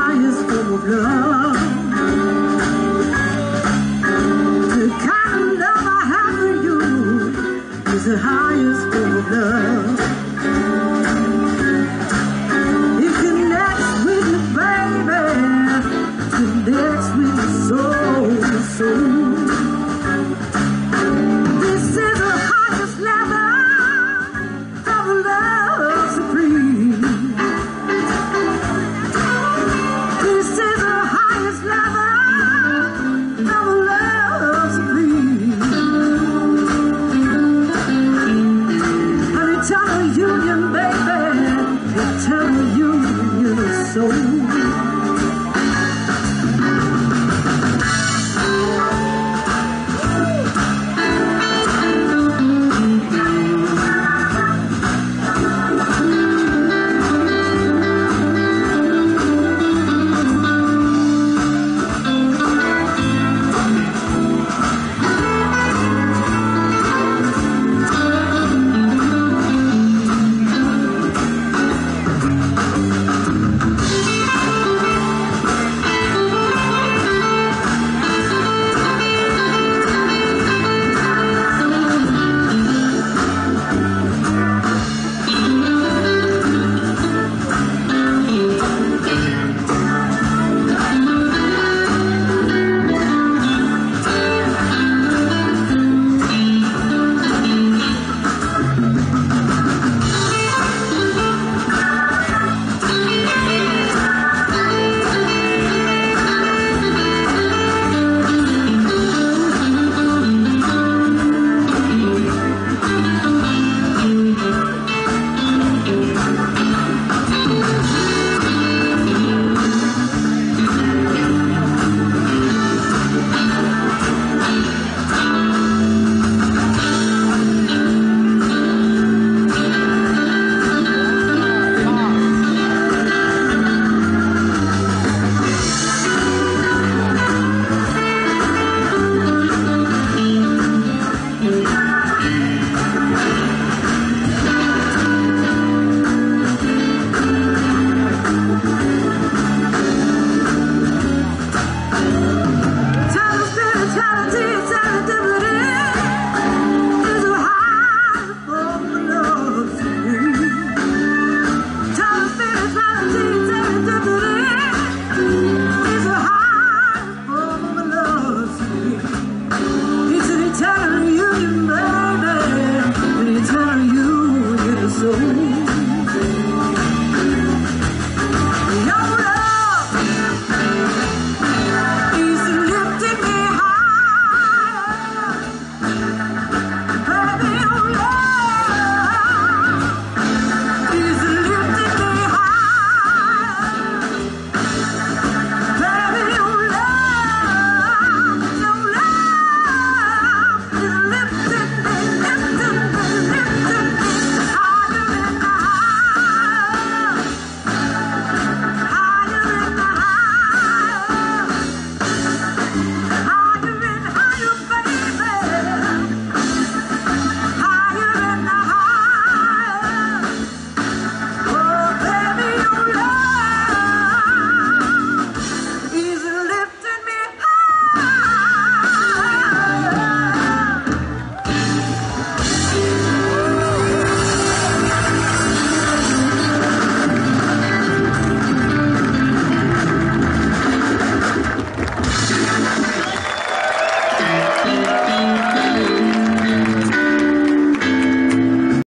the highest form of love. The kind of love I have for you is the highest form of love. It connects with me, baby. Connects with my soul, my